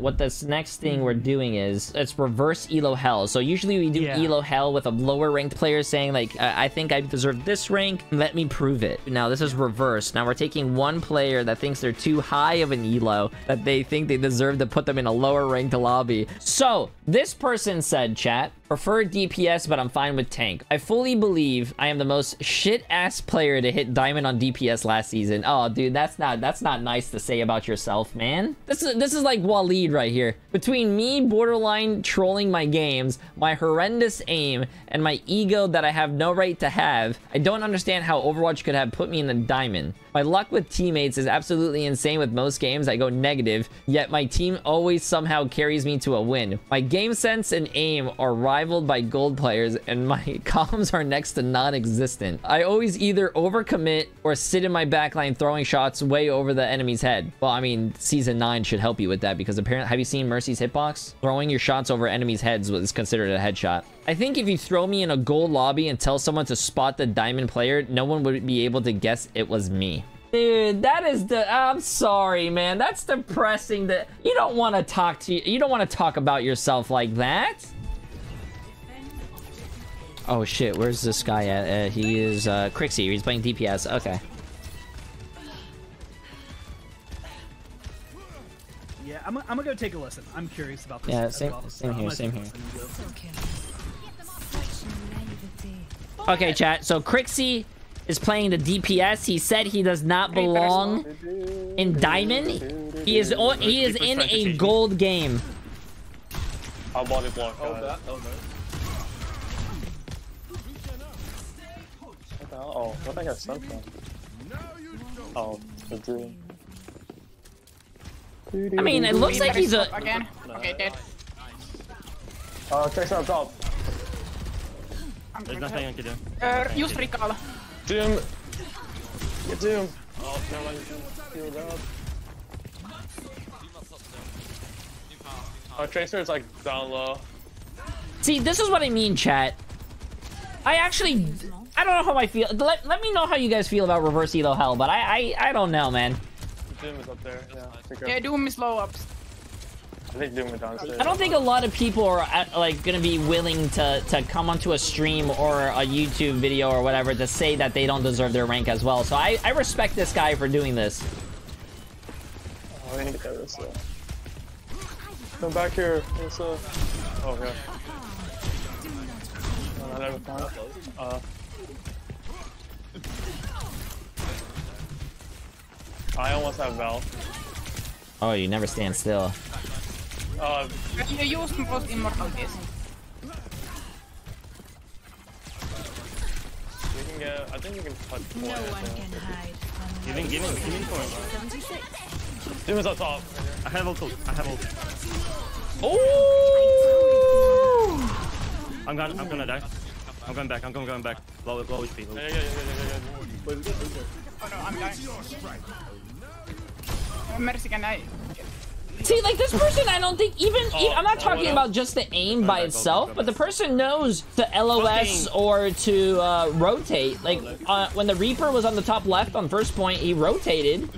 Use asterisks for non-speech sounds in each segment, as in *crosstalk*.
What this next thing we're mm-hmm. doing is it's reverse elo hell. So usually we do Yeah. elo hell with a lower ranked player saying like, I, I think I deserve this rank. Let me prove it. Now this is reverse. Now we're taking one player that thinks they're too high of an elo that they think they deserve to put them in a lower ranked lobby. So this person said, chat, prefer DPS, but I'm fine with tank. I fully believe I am the most shit ass player to hit diamond on DPS last season. Oh, dude, that's not that's not nice to say about yourself, man. This is this is like Waleed right here. Between me borderline trolling my games, my horrendous aim, and my ego that I have no right to have, I don't understand how Overwatch could have put me in the diamond. My luck with teammates is absolutely insane with most games I go negative, yet my team always somehow carries me to a win. My game sense and aim are rivaled by gold players and my *laughs* comms are next to non-existent. I always either overcommit or sit in my backline throwing shots way over the enemy's head. Well, I mean, Season 9 should help you with that because apparently, have you seen Mercy's hitbox? Throwing your shots over enemies' heads was considered a headshot. I think if you throw me in a gold lobby and tell someone to spot the diamond player, no one would be able to guess it was me. Dude, that is the. I'm sorry, man. That's depressing. That you don't want to talk to. You don't want to talk about yourself like that. Oh shit, where's this guy at? Uh, he is uh, Crixie. He's playing DPS. Okay. Yeah, I'm, I'm gonna go take a listen. I'm curious about this. Yeah, same- well, same I'm here, same here. listen and go. Okay, chat. So Crixie is playing the DPS. He said he does not belong in Diamond. He is o- he is in a gold game. I'll body block. Oh, that? Oh, no. What the hell? Oh, what I got sent from? Oh, the dream. I mean, it looks like he's a. Again? Okay, dead. Uh, Tracer up top. I'm There's going nothing I can do. Uh, use recall. Doom. Get Doom. Oh, never mind. Healed up. Oh, Tracer is like down low. See, this is what I mean, chat. I actually, I don't know how I feel. Let, let me know how you guys feel about reverse elo hell, but I I, I don't know, man. Doom is up there. Yeah. I think, Yeah, Doom is low up. I think Doom is downstairs. I don't think a lot of people are uh, like gonna be willing to to come onto a stream or a YouTube video or whatever to say that they don't deserve their rank as well. So I I respect this guy for doing this. Oh, we need to get this though. Come back here. What's up? Oh, yeah. I never found it. Uh. I almost have Val. Oh, you never stand still. Uh, You use most immortalities. we can get. I think we can touch four. No one can hide from Giving, giving, giving for it. 76. Doom is up top. I have ult. I have ult. Oh! I'm gonna, I'm gonna die. I'm going back. I'm going, going back. Low, low HP. Low. Yeah, yeah, yeah, yeah, yeah, yeah. Oh no, I'm dying. Uh, Mercy, can I... See, like this person, I don't think even. Oh, e- I'm not oh, talking what about just the aim by itself, go, go. but the person knows to LOS or to uh, rotate. Like uh, when the Reaper was on the top left on first point, he rotated.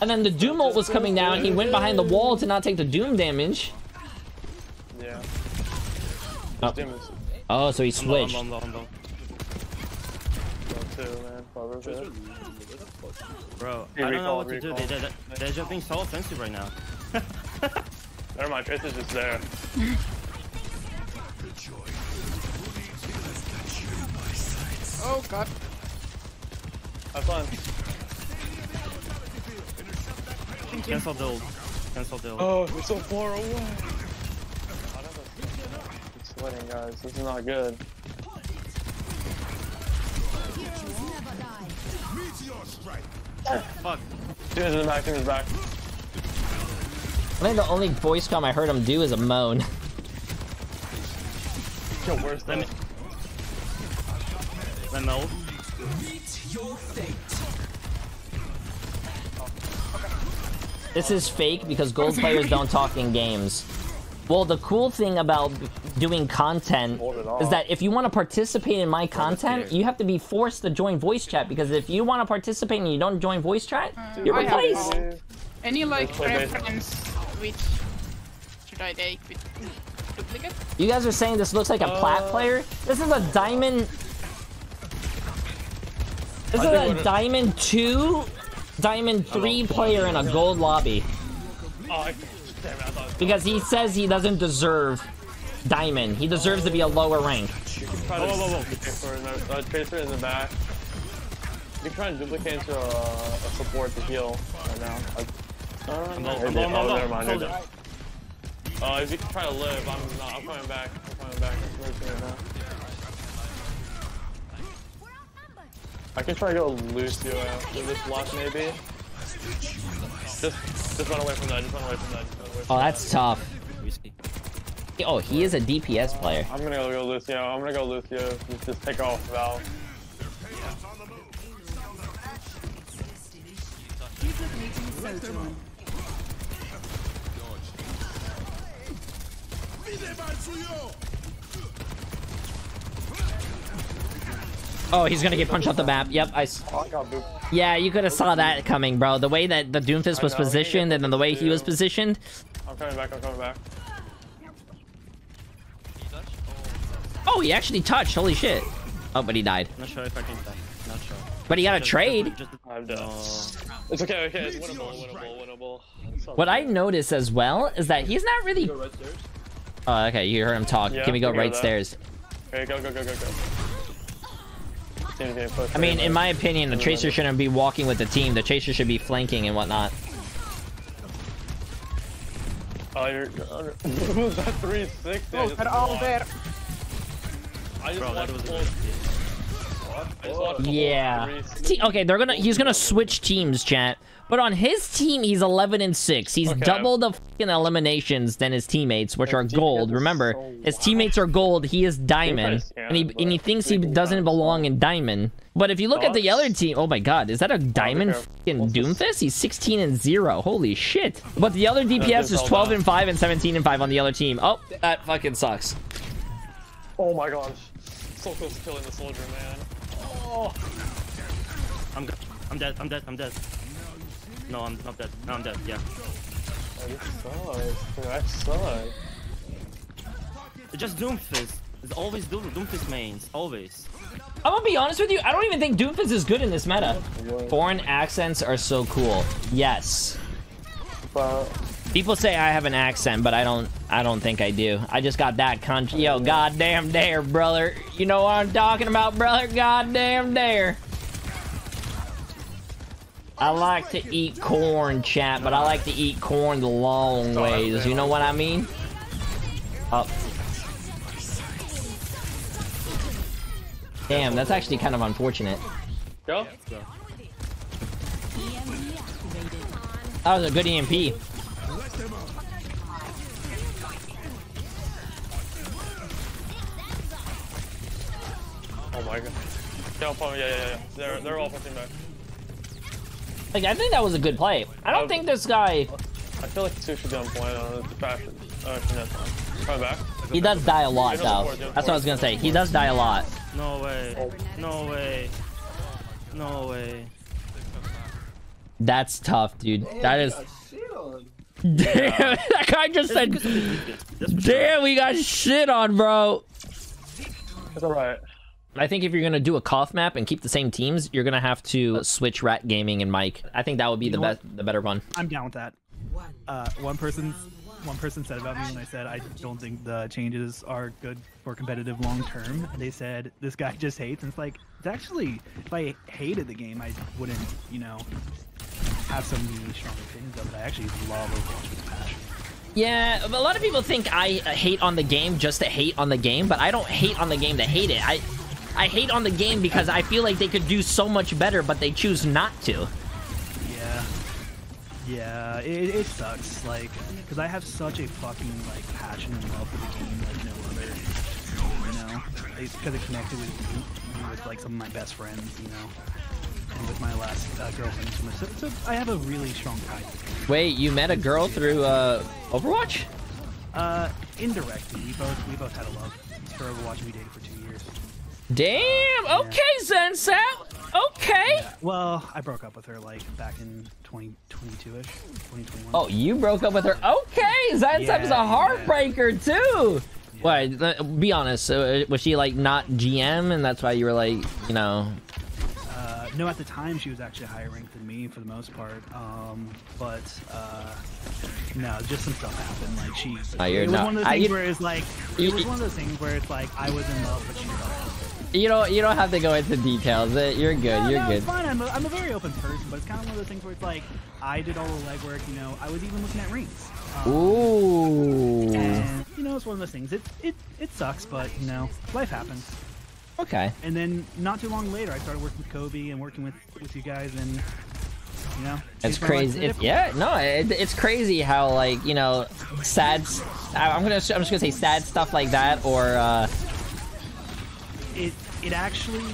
And then the Doom ult was coming down. He went behind the wall to not take the Doom damage. Yeah. Oh, Doom is oh so he I'm I'm switched. low, I'm low, I'm low. low too, man. Bro, Hey, I don't know recall, what to do. recall. They, they, they're just being so offensive right now. *laughs* Never mind. Tracer's just there. Oh god. Have fun. Cancel the ult. Cancel the ult. Oh, we're so far away. I'm guys. This is not good. *laughs* Fuck. Doom is in the back. Doom is back. I think the only voice comm I heard him do is a moan. *laughs* Yo, where's Let me... that? Let me. This is fake because gold players don't talk in games. Well, the cool thing about doing content Hold it is off. that if you want to participate in my content, you have to be forced to join voice chat because if you want to participate and you don't join voice chat, you're I have replaced. it. Any like Let's play base. preference which should I take with duplicate? You guys are saying this looks like a plat Uh, player? This is a diamond. This is I think a diamond two, diamond three player in a gold lobby. Because he says he doesn't deserve diamond. He deserves to be a lower rank. you could try to Whoa, whoa, whoa. duplicate for another- uh, Tracer in the back. You can try and duplicate into a, a support to heal right now. Like, uh, I'm no, low, I'm low, I'm oh, low. never mind, they Soldier. Uh, if you can try to live, I'm not. I'm coming back. I'm coming back. I'm right now. I can try to go Lucio out with this block maybe. Just, just run away from that. Just run away from that. Away from Oh, that. that's tough. Whiskey. Oh, he is a DPS player. I'm gonna go Lucio. I'm gonna go Lucio. Just, just take off Val. Oh, he's gonna get punched off the map. Yep, I. s- Oh, I got booped. Yeah, you could have saw that coming, bro. The way that the Doomfist was positioned and then the way he was positioned. I'm coming back. I'm coming back. Oh, he actually touched. Holy shit. Oh, but he died. Not sure if I can die. Not sure. But he got a Just- trade. just- I'm dead. No. It's okay. Okay. It's winnable. Winnable. Winnable. It's What I notice as well is that he's not really. Right. Oh, okay. You heard him talk. Yeah, Can we go right that. stairs? Okay. Go. Go. Go. Go. Go. Team game push. I mean, in my opinion, the Tracer shouldn't be walking with the team. The Tracer should be flanking and whatnot. Oh, you're. you're. Who's *laughs* that 360? I Oh, just they're all there. I just Bro, that was a full- good. I just watched the whole Yeah. 360. Okay, they're gonna. He's gonna switch teams, chat. But on his team, he's 11 and six. He's Okay. double the fucking eliminations than his teammates, which are gold. Remember, so his teammates are gold. He is diamond, DPS and he and he thinks he doesn't belong in diamond. But if you look at the other team, oh my god, is that a diamond careful. fucking What's? Doomfist? He's 16 and zero. Holy shit! But the other DPS is 12 and five and 17 and five on the other team. Oh, that fucking sucks. Oh my gosh. So close to killing the soldier, man. Oh. I'm I'm dead. I'm dead. I'm dead. No, I'm not dead. No, I'm dead. Yeah. Oh. Dude, that sucks. It's just Doomfist. It's always Doom Doomfist mains. Always. I'm gonna be honest with you. I don't even think Doomfist is good in this meta. Foreign accents are so cool. Yes. But People say I have an accent, but I don't. I don't think I do. I just got that country. Yo, goddamn dare, brother. You know what I'm talking about, brother? Goddamn dare. I like to eat corn, chat, but I like to eat corn the long oh, ways. You know what I mean? Up. Damn, that's actually kind of unfortunate. go. That was a good EMP. Oh my god. Jump on. Yeah, yeah, yeah. They're they're all pushing back. Like, I think that was a good play. I don't Um, think this guy. I feel like two should be on point on the fashion. Finesse one. Coming back. He does die a lot, Yeah, though. forward, yeah, That's what I was gonna say. He does die a lot. No way. No way. No way. That's tough, dude. That is. *laughs* Damn, that guy just said, Because of the Doomfist. That's for sure. "Damn, we got shit on, bro." It's alright. I think if you're gonna do a KOTH map and keep the same teams, you're gonna have to switch Rat Gaming and Mike. I think that would be the best, the better one. I'm down with that. Uh, one person, one person said about me when I said I don't think the changes are good for competitive long term. They said this guy just hates, and it's like it's actually if I hated the game, I wouldn't, you know, have some really strong opinions of it. I actually love Overwatch with passion. Yeah, a lot of people think I hate on the game just to hate on the game, but I don't hate on the game to hate it. I I hate on the game because I feel like they could do so much better, but they choose not to. Yeah. Yeah, it, it sucks, like, because I have such a fucking, like, passion and love for the game like no other, you know? It's because it connected with you, with, like, some of my best friends, you know? And with my last uh, girlfriend. So, so, so I have a really strong tie to the. Wait, you met a girl through uh, Overwatch? Uh, indirectly, we both, we both had a love for Overwatch, we dated for two years. Damn. Okay, Sensei. Okay. Well, I broke up with her like back in 2022ish, 2021. Oh, you broke up with her. Okay, Zion's Yeah, is a heartbreaker too. Why? uh, Be honest. So, uh, was she like not GM, and that's why you were like, you know? Uh, no, at the time she was actually higher ranked than me for the most part. Um, but uh, no, just some stuff happened. Like she, Oh, it was not- one of those I- things you- where it's like it was one of those things where it's like I was in love, but she. You don't. You don't have to go into details. Uh, You're good. No, You're no, good. it's fine. I'm a, I'm a very open person, but it's kind of one of those things where it's like I did all the legwork. You know, I was even looking at rings. Um, Ooh. And you know, it's one of those things. It it it sucks, but you know, life happens. Okay. And then not too long later, I started working with Koby and working with with you guys, and you know, It's changed my life crazy. It's, yeah, no, it, it's crazy how like you know, sad. I'm gonna. I'm just gonna say sad stuff like that, or uh, It it actually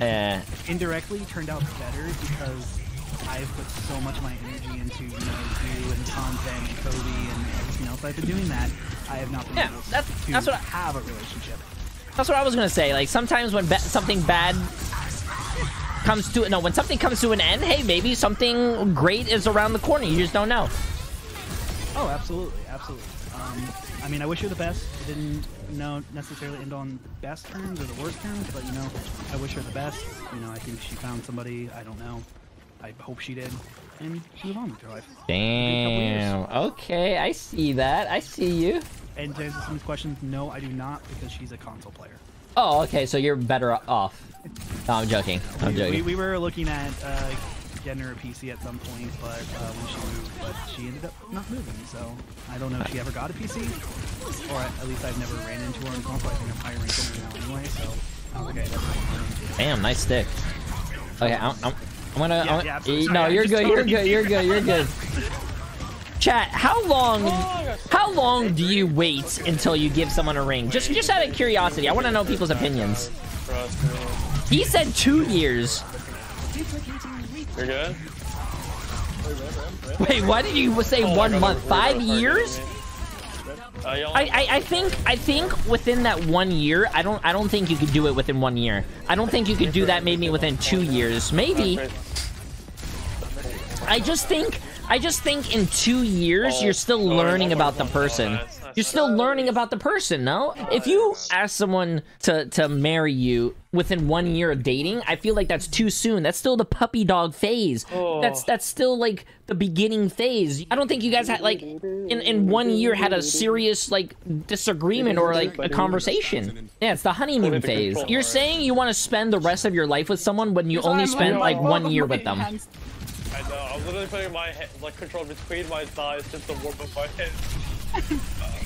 eh, indirectly turned out better because I've put so much of my energy into you know you and content and Koby and everything else. I've been doing that. I have not been Yeah, able that's- to that's what I- have a relationship. that's what I was gonna say. Like sometimes when something bad comes to no, when something comes to an end, hey, maybe something great is around the corner. You just don't know. Oh, absolutely, absolutely. Um, I mean, I wish you the best. It didn't, know, necessarily end on the best terms or the worst terms, but you know, I wish her the best. You know, I think she found somebody. I don't know. I hope she did, and move on with her life. Damn. Okay, I see that. I see you. And to answer some questions, no, I do not because she's a console player. Oh, okay. So you're better off. No, I'm joking. I'm We, joking. we were looking at uh, getting her a PC at some point, but uh, when she moved, but she ended up not moving. So I don't know if she ever got a PC, or at least I've never ran into her on console. I think I'm higher ranked her now anyway. So I don't think I ever ran into her. Damn, nice stick. Okay, I'm, I'm, I'm gonna. Yeah, I'm, yeah, no, Sorry, I you're good. You're good. You're good. You're good. Chat. How long? How long do you wait until you give someone a ring? Just, just out of curiosity, I want to know people's opinions. He said two years. You're good? *laughs* Wait, why did you say Oh one God, month? Five years? Uh, I, I, I think I think within that one year, I don't I don't think you could do it within one year. I don't think you could do that maybe within two years. Maybe. I just think I just think in two years you're still Oh, learning oh, about the oh, person. That's- that's You're still learning about the person, no? If you ask someone to to marry you within one year of dating, I feel like that's too soon. That's still the puppy dog phase. Oh. That's that's still like the beginning phase. I don't think you guys had like in in one year had a serious like disagreement or like a conversation. Yeah, it's the honeymoon phase. You're saying you want to spend the rest of your life with someone when you only spent like one year with them. *laughs* I know. I was literally putting my head, like control between my thighs just to warm up my head. *laughs*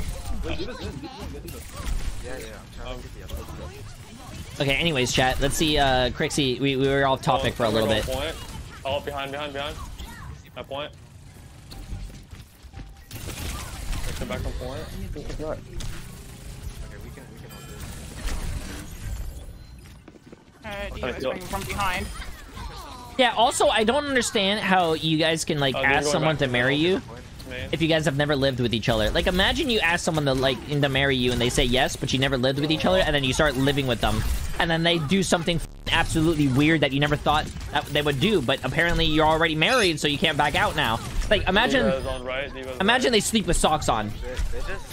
Okay, anyways, chat. Let's see, uh, Crixie, we, we were off topic for a little bit. Point. Oh, behind, behind, behind. My point. Come back on point. Right. Uh, Okay, D.Va's go. coming from behind. Yeah, also, I don't understand how you guys can, like, Oh, ask someone to to marry the you Man. if you guys have never lived with each other. Like, imagine you ask someone to, like, to marry you and they say yes, but you never lived with each other, and then you start living with them. And then they do something absolutely weird that you never thought that they would do, but apparently you're already married, so you can't back out now. Like, imagine... Right, Imagine they sleep with socks on.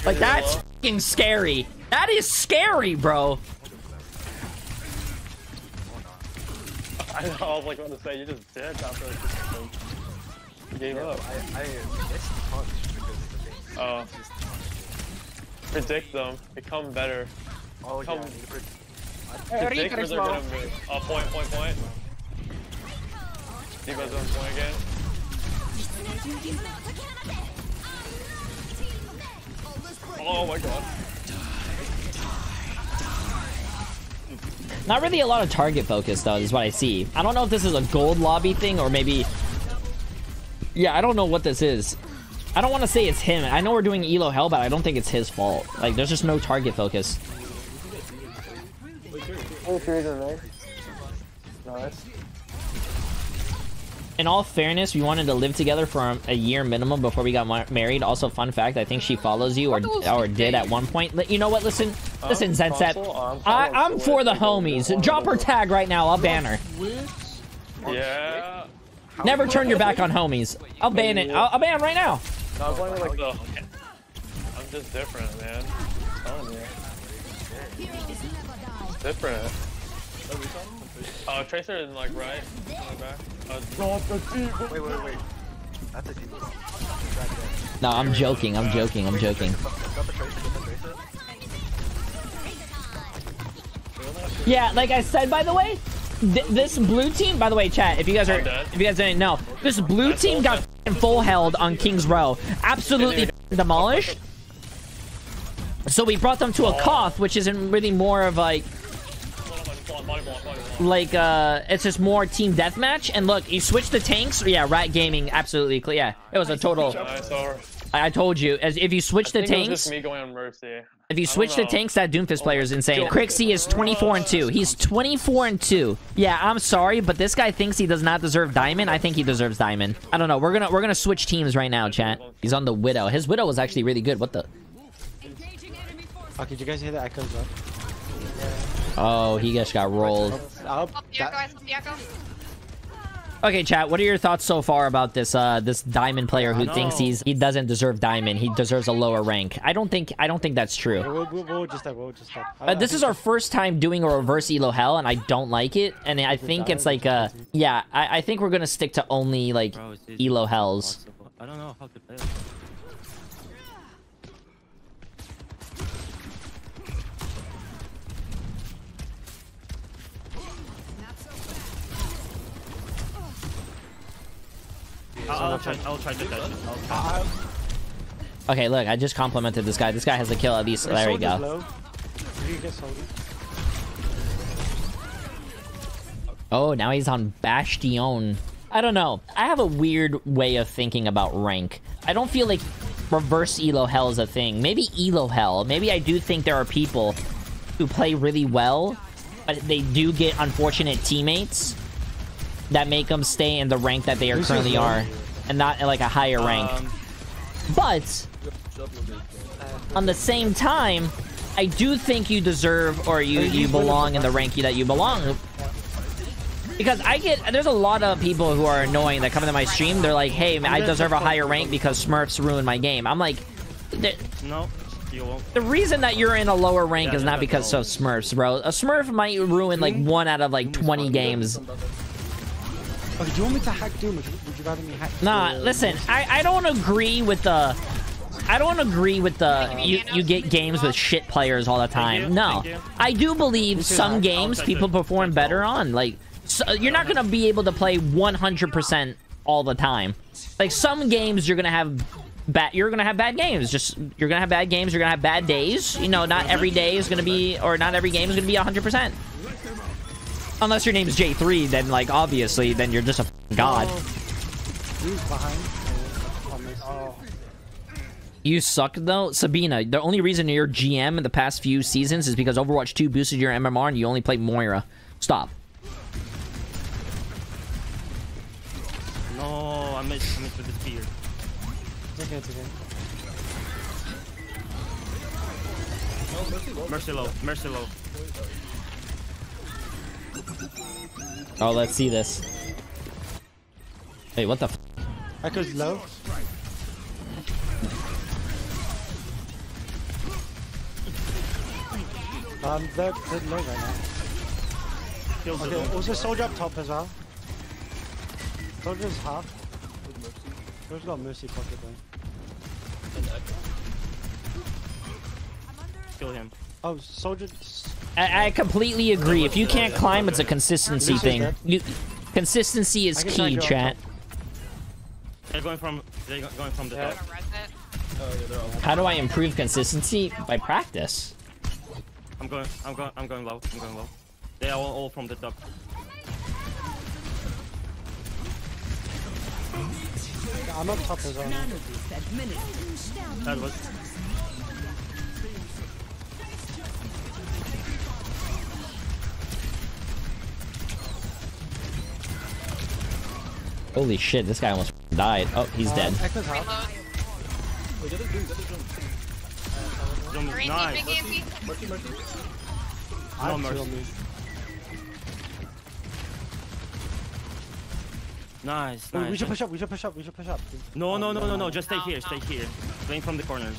Like, that's fucking scary. That is scary, bro. *laughs* I know, I was like about to say, you just dead after this. You gave up. I, I missed the punch because the thing. Oh. Predict them. Become better. Oh yeah, Come- I need to predict- Uh, Predict Reaper where is they're gonna move. Oh, point, point, point. D.Va's on point again. Oh my god. Not really a lot of target focus, though, is what I see. I don't know if this is a gold lobby thing or maybe... Yeah, I don't know what this is. I don't want to say it's him. I know we're doing Elo Hell, but I don't think it's his fault. Like, there's just no target focus. Sure, nice. Nice. In all fairness, we wanted to live together for a- a year minimum before we got mar- married. Also, fun fact, I think she follows you or or did at one point. You know what? Listen, listen, Zensep. console, um, I, follow I'm for the homies. Drop her tag right now. I'll ban her. Yeah. Never turn your back on homies. I'll ban it. I'll, I'll ban it right now. No, I'm playing like the. I'm just different, man. I'm telling you. Different. Uh, Tracer is like right. Back. Uh, drop the T. Wait, wait, wait. That's a deep. No, I'm joking. I'm joking. I'm joking. Got the tracer, got the tracer. Yeah, like I said, by the way, th this blue team. By the way, chat. If you guys are, if you guys didn't know, this blue team got full held on King's Row. Absolutely demolished. So we brought them to a KOTH, which isn't really more of like, like uh, it's just more team deathmatch. And look, you switch the tanks. Yeah, Rat Gaming, absolutely clear. Yeah, it was a total. I told you, as if you switch the I think it was tanks. just me going on Mercy. If you switch the tanks, that Doomfist player is insane. Crixie is 24 and 2. He's 24 and 2. Yeah, I'm sorry, but this guy thinks he does not deserve diamond. I think he deserves diamond. I don't know. We're gonna we're gonna switch teams right now, chat. He's on the widow. His widow was actually really good. What the? Okay, did you guys hear the echoes up? Oh, he just got rolled. Up. Up the echo, up the echo. Okay, chat. What are your thoughts so far about this uh this diamond player who thinks he's he doesn't deserve diamond? He deserves a lower rank. I don't think I don't think that's true. We'll, we'll, we'll just. We'll just. Uh, this is our first time doing a reverse elo hell, and I don't like it. And I think it's like uh yeah, I, I think we're gonna stick to only like elo hells. I don't know how to play. I'll, I'll try. I'll try to touch it. I'll try. Okay, look, I just complimented this guy. This guy has a kill at least. There we go. Low. Did you get soldier? Oh, now he's on Bastion. I don't know. I have a weird way of thinking about rank. I don't feel like reverse elo hell is a thing. Maybe elo hell. Maybe I do think there are people who play really well, but they do get unfortunate teammates that make them stay in the rank that they are This is currently low. are, and not in like a higher rank. Um, But on the same time, I do think you deserve or you you belong in the rank that you belong. Because I get there's a lot of people who are annoying that come into my stream. They're like, "Hey, man, I deserve a higher rank because Smurfs ruined my game." I'm like, the, no, the reason that you're in a lower rank Yeah, is not because of Smurfs, bro. A Smurf might ruin like one out of like 20 games. Okay, do you want me to hack Doom? Would you, would you rather me hack? Nah, the- listen, I, I don't agree with the I don't agree with the you you get games with shit players all the time. No. I do believe some games people perform better on. Like so, you're not gonna be able to play 100% all the time. Like some games you're gonna have bad you're gonna have bad games. Just you're gonna have bad games. You're gonna have bad days. You know, not every day is gonna be or not every game is gonna be 100%. Unless your name's Jay3, then like obviously, then you're just a god. Doom's behind. Oh, I missed. Oh. You suck though, Sabina. The only reason you're GM in the past few seasons is because Overwatch 2 boosted your MMR and you only play Moira. Stop. No, I missed. I missed with the spear. It's okay, it's okay. Mercy low. Mercy low. Oh, let's see this. Hey, what the? F Echo's low. Um, they're, they're low right now. Kill the Okay, also soldier up top as well. Soldier's half. Soldier's got mercy pocket though. Kill him. Oh, soldier. I, I completely agree. If you can't climb, it's a consistency thing. You, consistency is key, try to go chat. They're going from. They're going from the oh, Yeah. top. How do I improve consistency? By practice. I'm going. I'm going. I'm going low. I'm going low. They are all, all from the top. I'm up top as well. That was. Holy shit, this guy almost died. Oh, he's dead. Echo's half. Reload. Zoom, You're nice. anti, big anti. No mercy. on. Nice, Wait, we should push up. We should push up. We should push up. No, no, no, no, no. Just stay here. Stay here. Playing from the corners.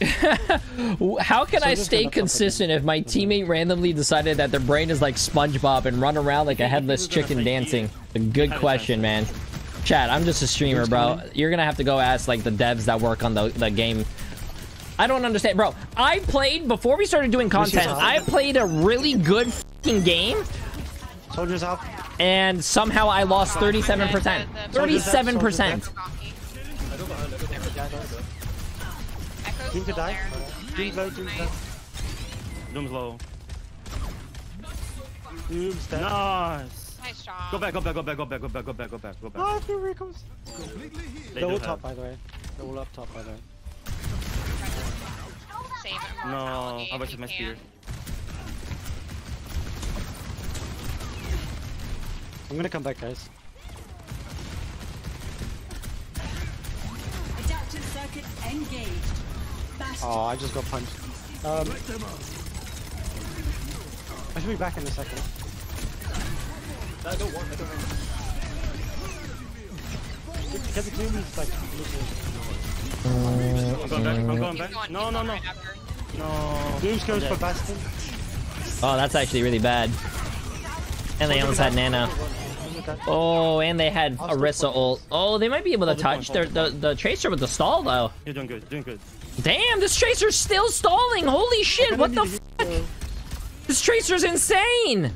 *laughs* How can I stay gonna pop it. consistent if my teammate randomly decided that their brain is like SpongeBob and run around like a headless chicken dancing? A good question, man. Chad, I'm just a streamer, bro. You're gonna have to go ask like the devs that work on the, the game. I don't understand, bro. I played before we started doing content. I played a really good fucking game, Soldiers out. and somehow I lost 37%. 37%. Out. Echo's Team to die. there. Team low. Team low. Zoom's low. Doom's dead. Nice. Nice job. Go back, go back, go back, go back, go back, go back, go back, go back. Ah, here he comes. They They're all top, by the way. They're all up top, by the way. Save it No, I if wish you my can. spear. I'm gonna come back, guys. Adaptive circuit engaged. Bastion. Oh, I just got punched. Um, I should be back in a second. Get the Doom's like. I'm going back, I'm going back. going- No, no, no. right after. No. Dooms goes for Bastion. Oh, that's actually really bad. And they almost had Nano. Oh, and they had I'll still Orisa point ult. Oh, they might be able to Hold the point, touch their the, the the Tracer with the stall though. You're doing good, doing good. Damn, this Tracer's still stalling. Holy shit, what the fuck? This Tracer's insane.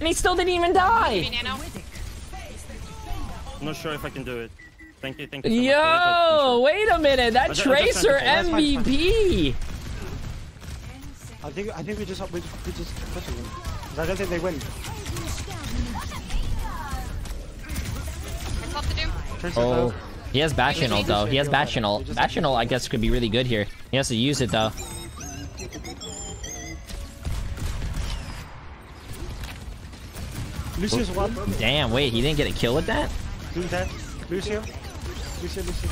And he still didn't even Maybe die. Nano. I'm not sure if I can do it. Thank you, thank you so much. Yo, wait a minute. That I ju- I just Tracer. MVP. I think I think we just we, we just pushing them. 'Cause I don't think they win. What's left to do? Tracer Oh, low. He has Bastion ult though. He has Bastion ult. Bastion ult, I guess, could be really good here. He has to use it though. Lucio's one. Damn, wait, he didn't get a kill with that? Doom dead. Lucio. Lucio. Lucio.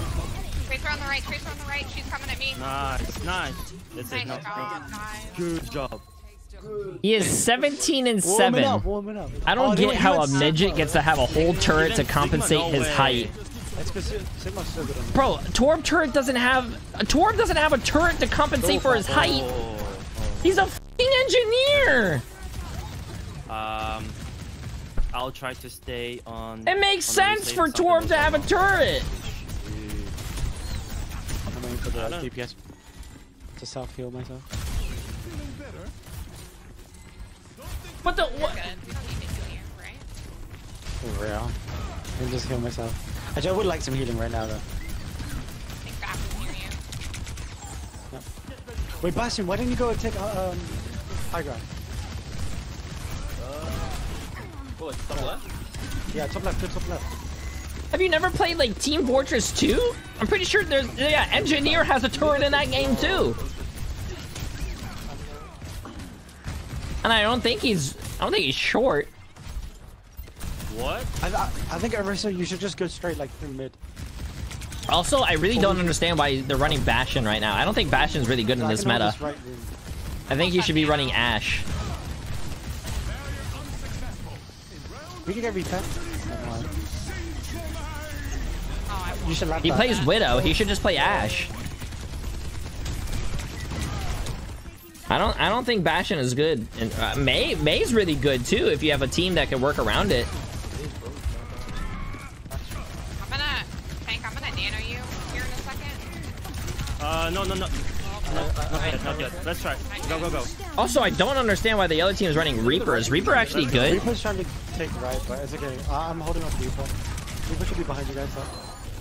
Tracer on the right, Tracer on the right. She's coming at me. Nice, nice. That's it. Nice No, job, guys. Good job. He is 17 and Warming up. 7. Warming up. I don't Oh, get how a midget gets to have a whole turret to compensate no his way. height. That's because Sigma's so good on this. Bro, Torb turret doesn't have a Torb doesn't have a turret to compensate for his height. Oh, He's a fucking engineer. Um, I'll try to stay on. It makes on sense for side Torb to have a the- turret. I'm aiming for the DPS to self heal myself. What the what? Good. We don't need to heal you, right? For real. I can just heal myself. Actually, I would like some healing right now though. I think back was near you. Wait, Bastion, why didn't you go and take uh, um high ground? What, top left? Yeah, top left, good top left. Have you never played like Team Fortress 2? I'm pretty sure there's yeah, engineer has a turret in that game too. And I don't think he's I don't think he's short. What? I, I, I think Orisa, you should just go straight like through mid. Also, I really don't understand why they're running Bastion right now. I don't think Bastion's really good in this meta. this right room. I think you should be running Ashe. We can get repent. Never mind. Oh, I You should lap He that. plays Widow. He should just play Ashe. I don't. I don't think Bastion is good. And uh, Mei Mei's really good too. If you have a team that can work around it. No, no, no. No, not yet, not yet. Let's try. Go, go, go. Also, I don't understand why the other team is running Reaper. Is Reaper actually good? Reaper's trying to take right, but it's okay. I, I'm holding up Reaper. Reaper should be behind you guys. Though.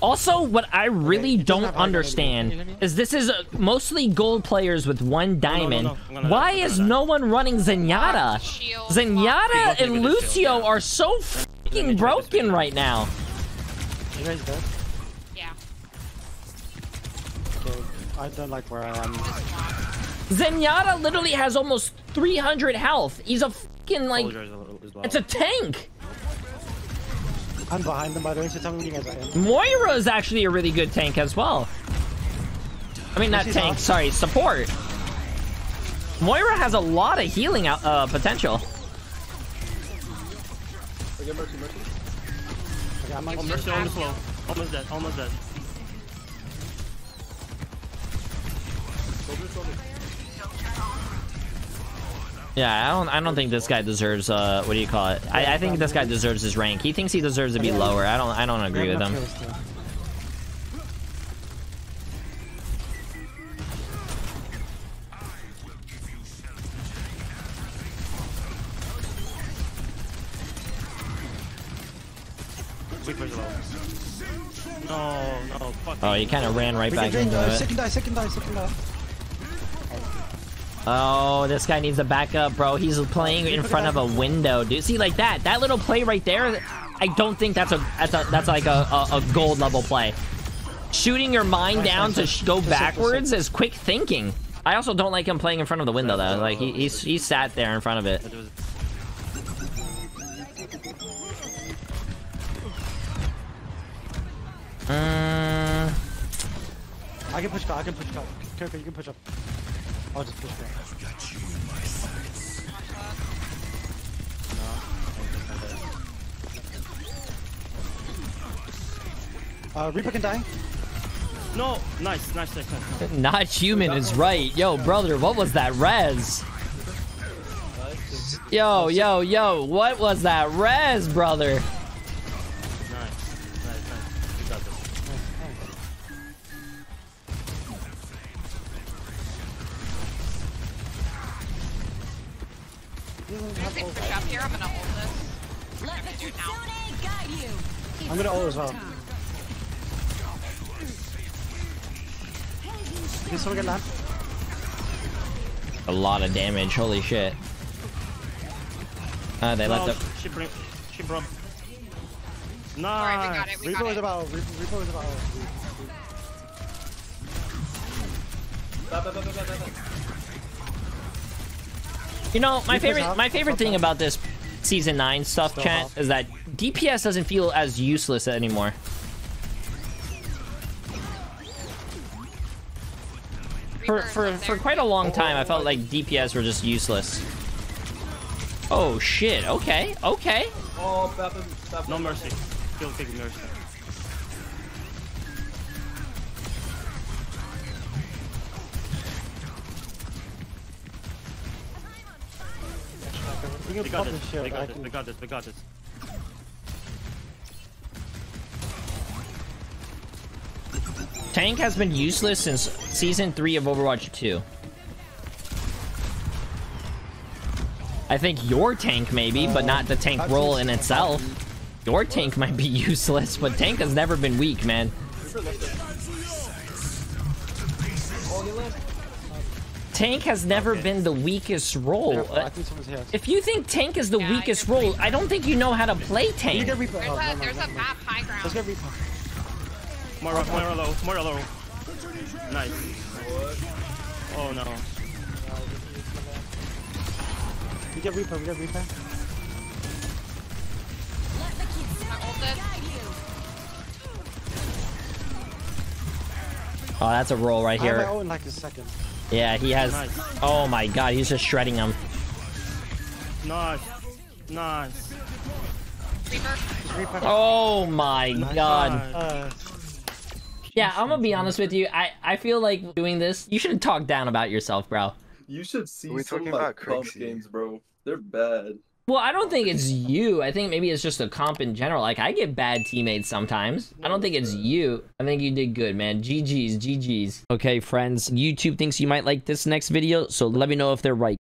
Also, what I really it doesn't don't understand is this is uh, mostly gold players with one diamond. no, I'm gonna Why die, is no one running Zenyatta? Shield. Zenyatta and play with the shield, Lucio yeah. are so fucking broken right now. You guys dead? I don't like where I am. Zenyatta literally has almost 300 health. He's a fucking like, Soldier a little- is low. it's a tank. I'm behind them by the way, so tell me when you guys are in. Moira is actually a really good tank as well. I mean, not tank, off. sorry, support. Moira has a lot of healing out, uh, potential. Okay, mercy, mercy. Okay, I'm like, Oh, Mercy almost low. Almost dead. Almost dead. Soldier, soldier. Yeah, I don't, I don't think this guy deserves, uh, what do you call it? I, I think this guy deserves his rank. He thinks he deserves to be lower. I don't, I don't agree with him. No, no, fuck. Oh, he kind of ran right We back into it. second die, second die, second die. Oh, this guy needs a backup, bro. He's playing in front of a window, dude. See, like that, that little play right there. I don't think that's a that's a that's like a a, a gold level play. Shooting your mind Nice, down nice, to sh- go Just sit, just backwards is quick thinking. I also don't like him playing in front of the window though. Like he he's, he sat there in front of it. That Mm, I can push back, I can push back. Kirk, you can push up. I'll just push back. Uh, Reaper can die. No, nice, nice, nice, nice. nice. *laughs* not human is right. Yo, brother, what was that res? Yo, yo, yo, what was that res, brother? There's a push up here. I'm gonna hold this. Let the Kitsune guide you. I'm gonna ult as well. Can someone get land? A lot of damage. Holy shit. Uh, they No, left the. she bring, she brought. Alright, we got it. We Reaper got was it. about, Reaper, Reaper was about. You know, my favorite my favorite thing about this season nine stuff, Still chat, off. is that DPS doesn't feel as useless anymore. For for for quite a long time, I felt like DPS were just useless. Oh shit! Okay, okay. Oh, bap him, bap No him. mercy. Kill kick mercy. We We can got pop this. this shield. We got this. can- We got this. We got this. Tank has been useless since season three of Overwatch 2. I think your tank maybe, but not the tank role in itself. Your tank might be *laughs* useless, but tank has never been weak, man. Tank has never been the weakest role. Uh, think someone's here. If you think tank is the Yeah, weakest role, I don't think you know how to play You tank. get Reaper. There's Oh, a never mind, there's a map high ground. Let's ground. get Reaper. Moira, Moira low. Moira low. Nice. Oh no. We get Reaper, we get Reaper. Let the Kitsune I ult this. guide you. Oh, that's a roll right I have my here. ult in like a second. Yeah, he has. Nice. Oh my god, he's just shredding him. Nice. Nice. Reaper. Reaper. Oh my god. Uh, Yeah, I'm gonna be honest with you. I I feel like doing this. You shouldn't talk down about yourself, bro. You should see Are we some talking like about pump games, bro. They're bad. Well, I don't think it's you. I think maybe it's just a comp in general. Like I get bad teammates sometimes. I don't think it's you. I think you did good, man. GG's, GG's. Okay, friends. YouTube thinks you might like this next video, so let me know if they're right.